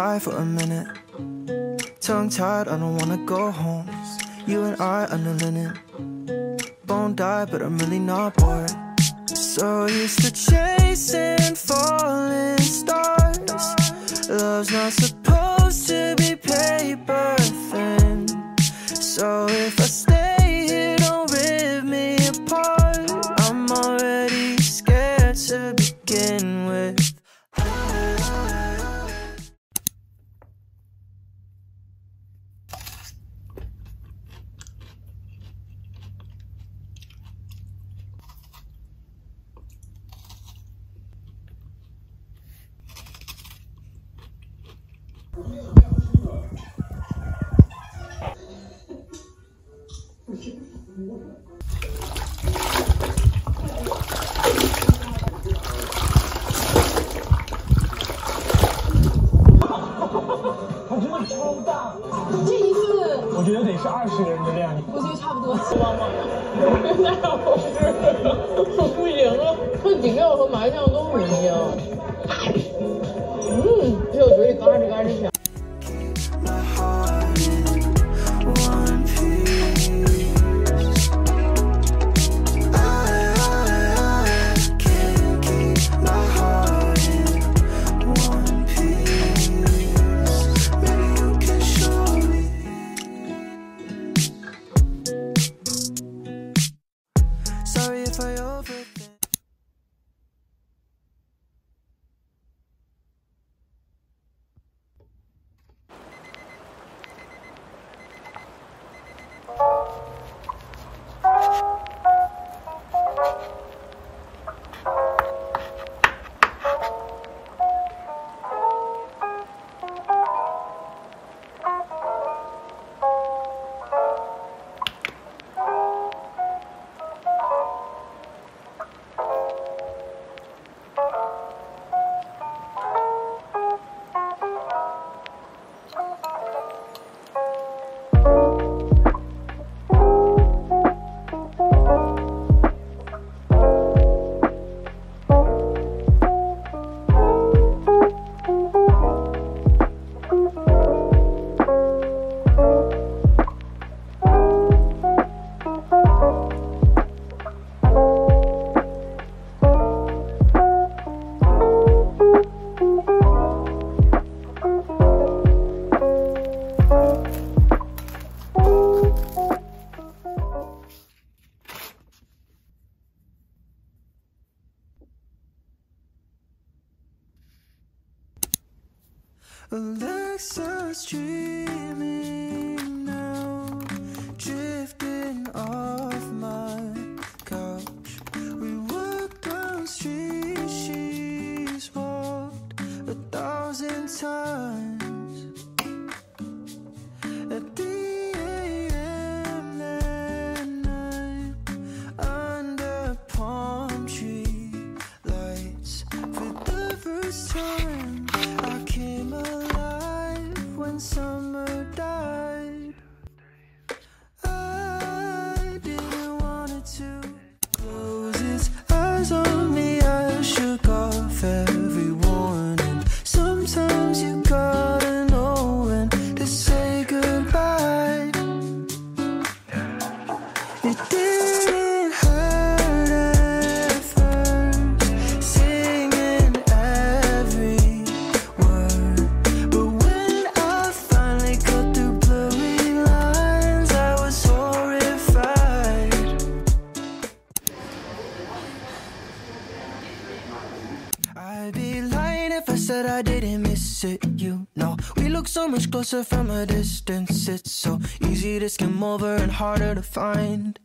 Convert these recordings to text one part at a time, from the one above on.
high for a minute. Tongue tied, I don't wanna go home. You and I under linen. Won't die, but I'm really not bored. So used to chasing falling stars. Love's not supposed to be paper thin. So if I 都是明嗯吃到嘴里嘎吱嘎吱响。Alive Know, we look so much closer from a distance. It's so easy to skim over and harder to find.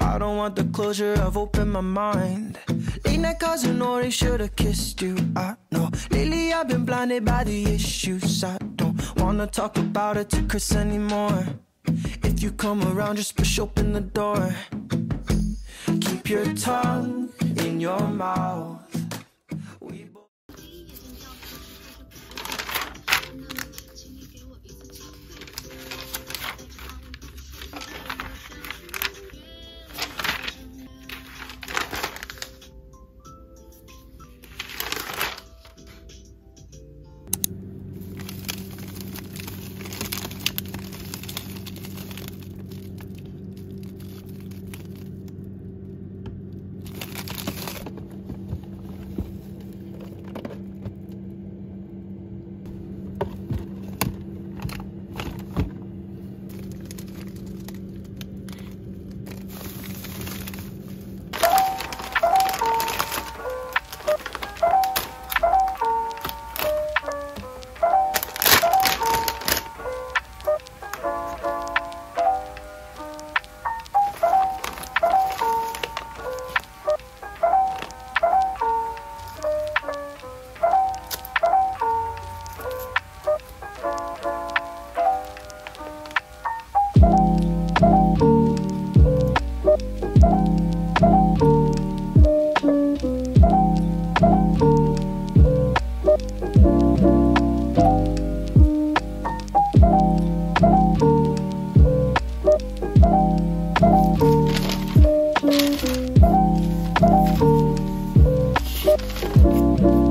I don't want the closure of open my mind. Late night Casanori should have kissed you. I know. Lately I've been blinded by the issues. I don't wanna talk about it to Chris anymore. If you come around, just push open the door. Keep your tongue in your mouth. 'Cause I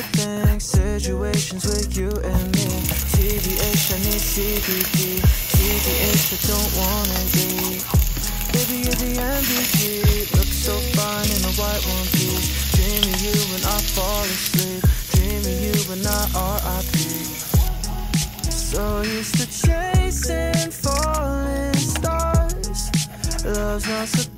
overthink situations with you and me. TBH, I need CBD. TBH, I don't wanna be. Baby, you're the MVP. Look so fine in a white one piece. Dreaming you when I fall asleep. Dreaming you when I RIP. So used to chasing falling stars. Love's not supposed